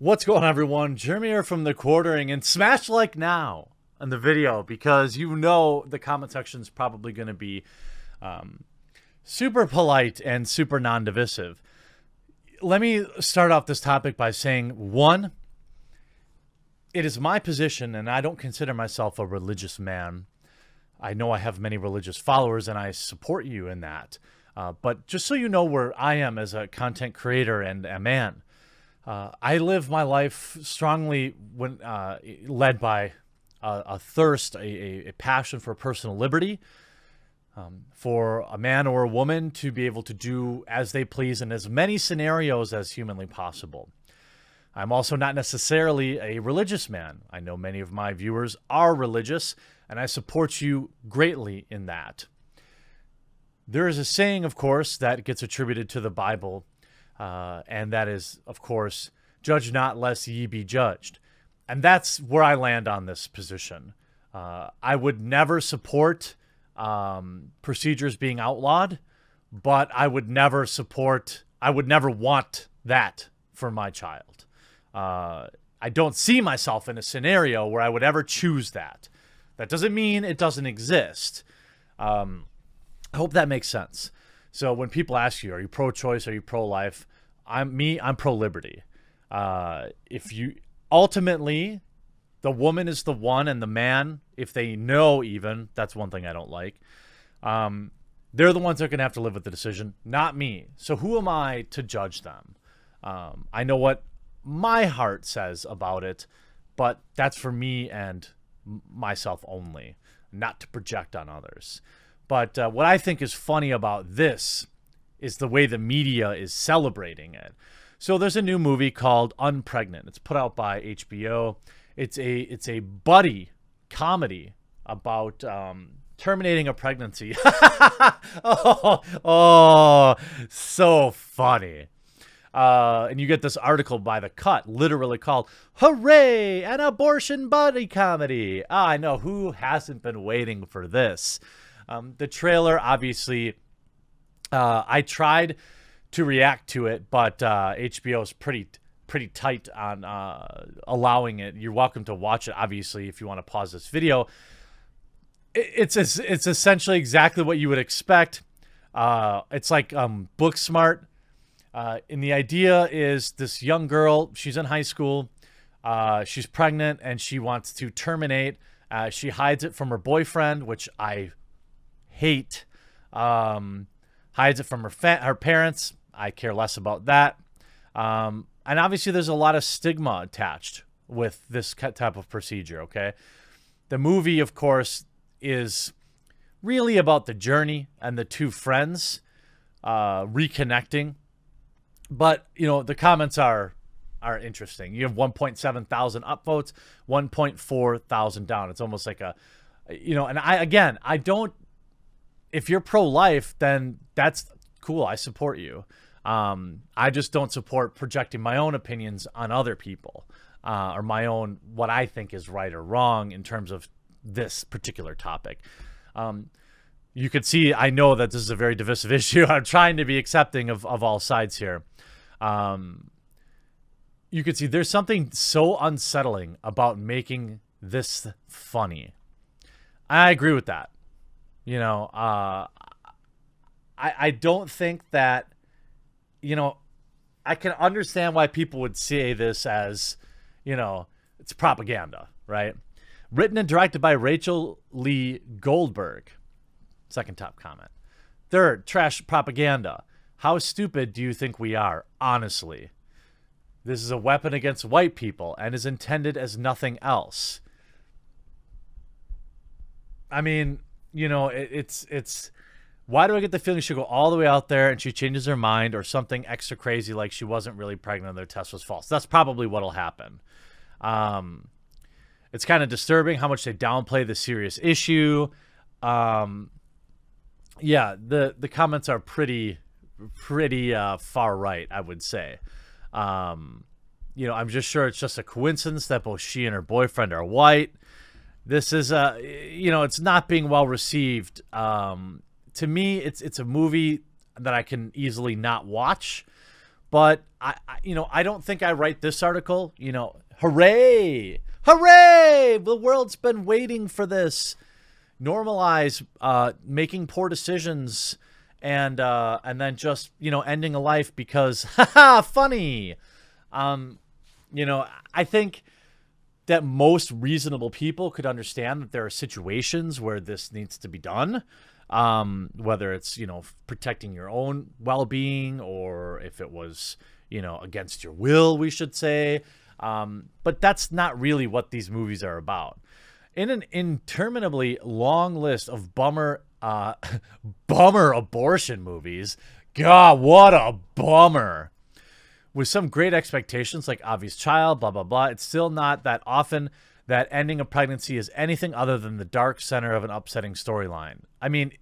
What's going on, everyone? Jeremy here from the quartering and smash like now on the video because you know the comment section is probably going to be um, super polite and super non-divisive. Let me start off this topic by saying one, it is my position, and I don't consider myself a religious man. I know I have many religious followers, and I support you in that. Uh, but just so you know where I am as a content creator and a man, uh, I live my life strongly when uh, led by a, a thirst, a, a, passion for personal liberty, um, for a man or a woman to be able to do as they please in as many scenarios as humanly possible. I'm also not necessarily a religious man. I know many of my viewers are religious, and I support you greatly in that. There is a saying, of course, that gets attributed to the Bible, uh, and that is, of course, judge not lest ye be judged. And that's where I land on this position. Uh, I would never support um, procedures being outlawed, but I would never support, I would never want that for my child. Uh, I don't see myself in a scenario where I would ever choose that. That doesn't mean it doesn't exist. Um, I hope that makes sense. So when people ask you, "Are you pro-choice? Are you pro-life?" I'm me. I'm pro-liberty. Uh, if you ultimately, the woman is the one, and the man, if they know, even that's one thing I don't like. Um, they're the ones that are going to have to live with the decision, not me. So who am I to judge them? Um, I know what my heart says about it, but that's for me and myself only, not to project on others. But uh, what I think is funny about this is the way the media is celebrating it. So there's a new movie called Unpregnant. It's put out by HBO. It's a it's a buddy comedy about um, terminating a pregnancy. oh, oh, so funny. Uh, and you get this article by The Cut, literally called Hooray! An Abortion Buddy Comedy. Ah, I know who hasn't been waiting for this. Um, the trailer, obviously, uh, I tried to react to it, but uh, HBO is pretty pretty tight on uh, allowing it. You're welcome to watch it, obviously, if you want to pause this video. It's it's essentially exactly what you would expect. Uh, it's like um, Booksmart uh, and the idea is this young girl, she's in high school, uh, she's pregnant, and she wants to terminate. Uh, she hides it from her boyfriend, which I hate. Um, hides it from her fa- her parents. I care less about that. Um, and obviously, there's a lot of stigma attached with this type of procedure. Okay, the movie, of course, is really about the journey and the two friends uh, reconnecting but you know the comments are are interesting. You have 1.7 thousand upvotes, 1.4 thousand down. It's almost like a, you know, and I again, I don't. If you're pro life, then that's cool. I support you. Um, I just don't support projecting my own opinions on other people uh, or my own what I think is right or wrong in terms of this particular topic. Um, you could see I know that this is a very divisive issue. I'm trying to be accepting of, of all sides here. Um, you could see there's something so unsettling about making this funny. I agree with that. You know, uh, I I don't think that you know I can understand why people would see this as you know it's propaganda, right? Written and directed by Rachel Lee Goldberg. Second top comment. Third, trash propaganda. How stupid do you think we are, honestly? This is a weapon against white people and is intended as nothing else. I mean, you know, it, it's it's why do I get the feeling she'll go all the way out there and she changes her mind or something extra crazy like she wasn't really pregnant and their test was false? That's probably what'll happen. Um, it's kind of disturbing how much they downplay the serious issue. Um, yeah, the the comments are pretty pretty uh, far right, I would say. Um, you know, I'm just sure it's just a coincidence that both she and her boyfriend are white. This is a, you know, it's not being well received. Um, to me, it's it's a movie that I can easily not watch. But I, I, you know, I don't think I write this article. You know, hooray, hooray! The world's been waiting for this. Normalize uh, making poor decisions and uh, and then just you know ending a life because haha funny. Um, you know, I think that most reasonable people could understand that there are situations where this needs to be done um, whether it's you know protecting your own well-being or if it was you know against your will we should say. Um, but that's not really what these movies are about. In an interminably long list of bummer uh, bummer abortion movies god what a bummer with some great expectations like obvious child blah blah blah it's still not that often that ending a pregnancy is anything other than the dark center of an upsetting storyline. I mean,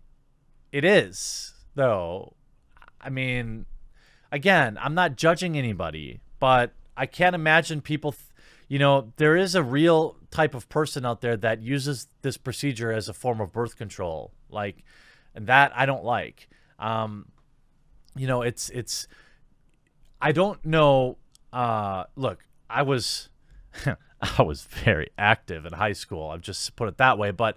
it is, though. I mean, again, I'm not judging anybody, but I can't imagine people, you know, there is a real type of person out there that uses this procedure as a form of birth control. Like, and that I don't like. Um, you know, it's, it's, I don't know. Uh, look, I was, I was very active in high school. I've just put it that way. But,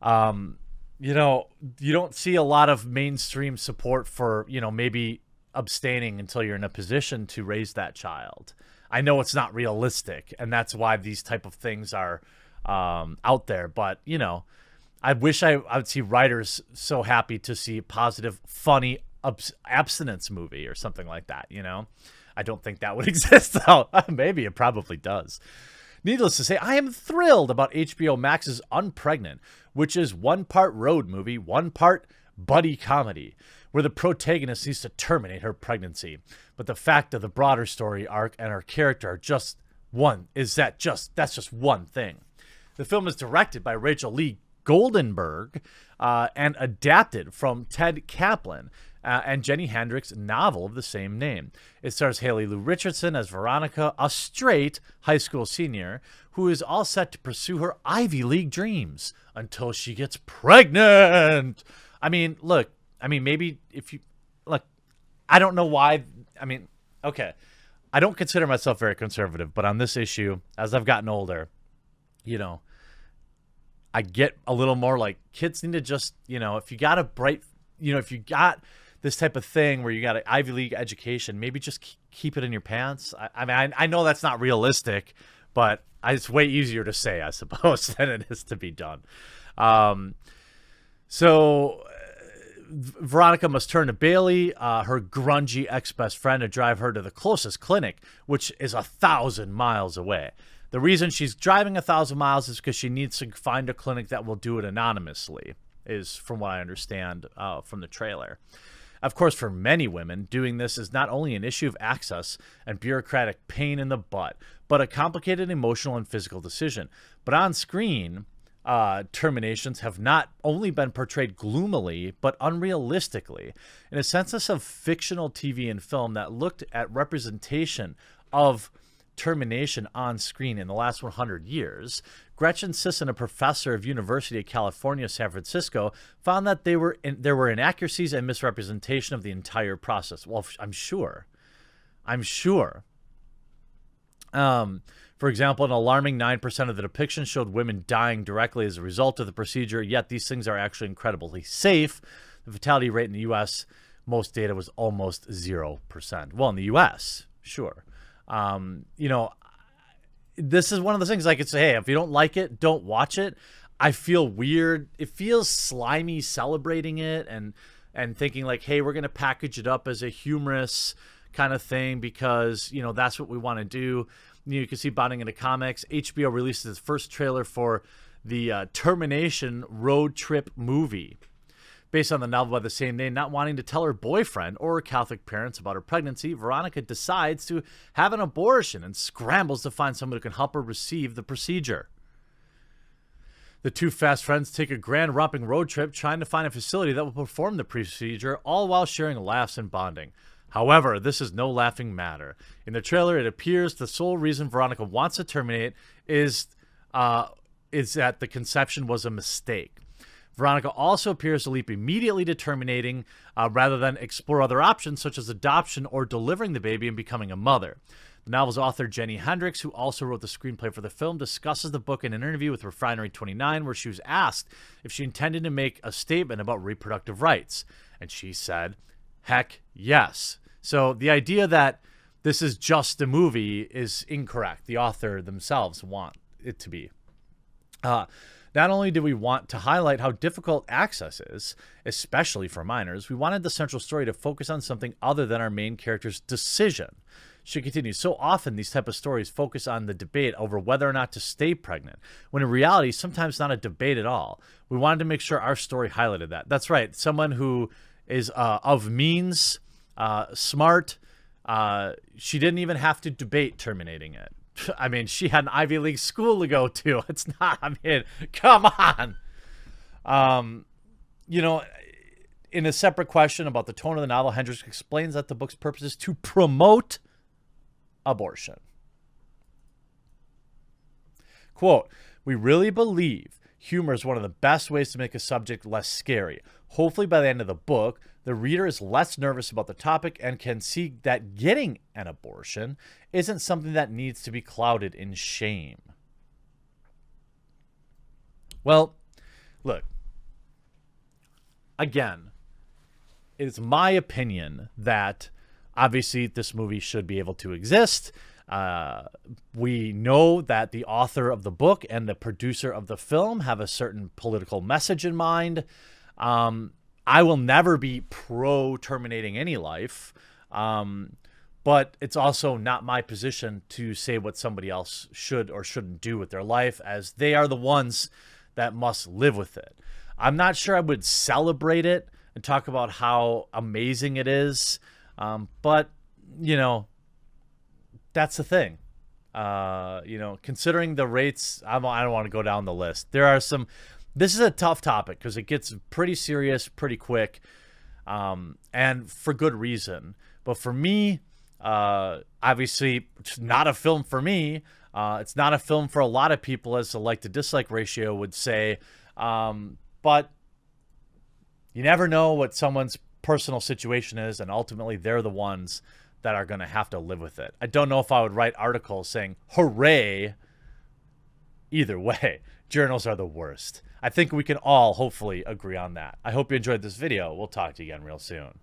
um, you know, you don't see a lot of mainstream support for, you know, maybe abstaining until you're in a position to raise that child. I know it's not realistic, and that's why these type of things are um, out there. But you know, I wish I, I would see writers so happy to see positive, funny abs- abstinence movie or something like that. You know, I don't think that would exist though. Maybe it probably does. Needless to say, I am thrilled about HBO Max's Unpregnant, which is one part road movie, one part buddy comedy, where the protagonist needs to terminate her pregnancy. But the fact of the broader story arc and her character are just one is that just that's just one thing. The film is directed by Rachel Lee Goldenberg uh, and adapted from Ted Caplan uh, and Jenni Hendriks' novel of the same name. It stars Haley Lu Richardson as Veronica, a straight high school senior who is all set to pursue her Ivy League dreams until she gets pregnant. I mean, look, I mean, maybe if you look, I don't know why. I mean, okay, I don't consider myself very conservative, but on this issue, as I've gotten older, you know, I get a little more like kids need to just, you know, if you got a bright, you know, if you got this type of thing where you got an Ivy League education, maybe just keep it in your pants. I, I mean, I, I, know that's not realistic, but it's way easier to say, I suppose, than it is to be done. Um, so Veronica must turn to Bailey, uh, her grungy ex best friend, to drive her to the closest clinic, which is a thousand miles away. The reason she's driving a thousand miles is because she needs to find a clinic that will do it anonymously, is from what I understand uh, from the trailer. Of course, for many women, doing this is not only an issue of access and bureaucratic pain in the butt, but a complicated emotional and physical decision. But on screen, uh, terminations have not only been portrayed gloomily, but unrealistically. In a census of fictional TV and film that looked at representation of termination on screen in the last 100 years, Gretchen Sisson, a professor of University of California, San Francisco, found that they were in, there were inaccuracies and misrepresentation of the entire process. Well, I'm sure. I'm sure. Um, for example, an alarming 9% of the depictions showed women dying directly as a result of the procedure, yet these things are actually incredibly safe. The fatality rate in the U.S., most data was almost 0%. Well, in the U.S., sure. Um, you know, this is one of those things I could say, hey, if you don't like it, don't watch it. I feel weird. It feels slimy celebrating it and and thinking like, hey, we're gonna package it up as a humorous kind of thing because you know that's what we want to do. You can see bonding into comics. HBO released its first trailer for the uh, Termination road trip movie Based on the novel by the same name, not wanting to tell her boyfriend or her Catholic parents about her pregnancy, Veronica decides to have an abortion and scrambles to find someone who can help her receive the procedure. The two fast friends take a grand romping road trip trying to find a facility that will perform the procedure, all while sharing laughs and bonding. However, this is no laughing matter. In the trailer, it appears the sole reason Veronica wants to terminate is uh, is that the conception was a mistake. Veronica also appears to leap immediately to terminating uh, rather than explore other options such as adoption or delivering the baby and becoming a mother. The novel's author, Jenni Hendriks, who also wrote the screenplay for the film, discusses the book in an interview with Refinery 29, where she was asked if she intended to make a statement about reproductive rights. And she said, heck yes. So the idea that this is just a movie is incorrect. The author themselves want it to be. Uh, not only did we want to highlight how difficult access is, especially for minors, we wanted the central story to focus on something other than our main character's decision. She continues, so often these type of stories focus on the debate over whether or not to stay pregnant, when in reality, sometimes not a debate at all. We wanted to make sure our story highlighted that. That's right. Someone who is uh, of means, uh, smart, uh, she didn't even have to debate terminating it. I mean, she had an Ivy League school to go to. It's not, I mean, come on. Um, you know, in a separate question about the tone of the novel, Hendriks explains that the book's purpose is to promote abortion. Quote, we really believe humor is one of the best ways to make a subject less scary. Hopefully, by the end of the book, the reader is less nervous about the topic and can see that getting an abortion isn't something that needs to be clouded in shame. Well, look, again, it's my opinion that obviously this movie should be able to exist. Uh, we know that the author of the book and the producer of the film have a certain political message in mind. Um, I will never be pro terminating any life. Um, but it's also not my position to say what somebody else should or shouldn't do with their life, as they are the ones that must live with it. I'm not sure I would celebrate it and talk about how amazing it is, um, but you know, that's the thing. Uh, you know, considering the rates, I'm, I don't want to go down the list. There are some this is a tough topic because it gets pretty serious pretty quick, um, and for good reason. But for me, uh, obviously, it's not a film for me. Uh, it's not a film for a lot of people, as the like to dislike ratio would say. Um, but you never know what someone's personal situation is, and ultimately, they're the ones that are going to have to live with it. I don't know if I would write articles saying "Hooray!" Either way, journals are the worst. I think we can all hopefully agree on that. I hope you enjoyed this video. We'll talk to you again real soon.